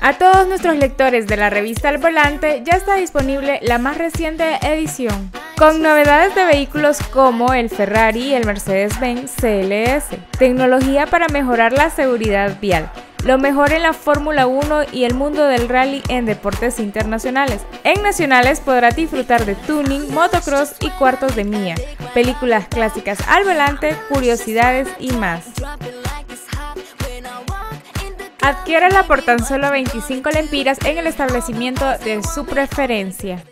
A todos nuestros lectores de la revista El Volante ya está disponible la más reciente edición, con novedades de vehículos como el Ferrari y el Mercedes-Benz CLS, tecnología para mejorar la seguridad vial, lo mejor en la Fórmula 1 y el mundo del rally en deportes internacionales. En nacionales podrá disfrutar de tuning, motocross y cuartos de mía, películas clásicas al volante, curiosidades y más. Adquiérala por tan solo 25 lempiras en el establecimiento de su preferencia.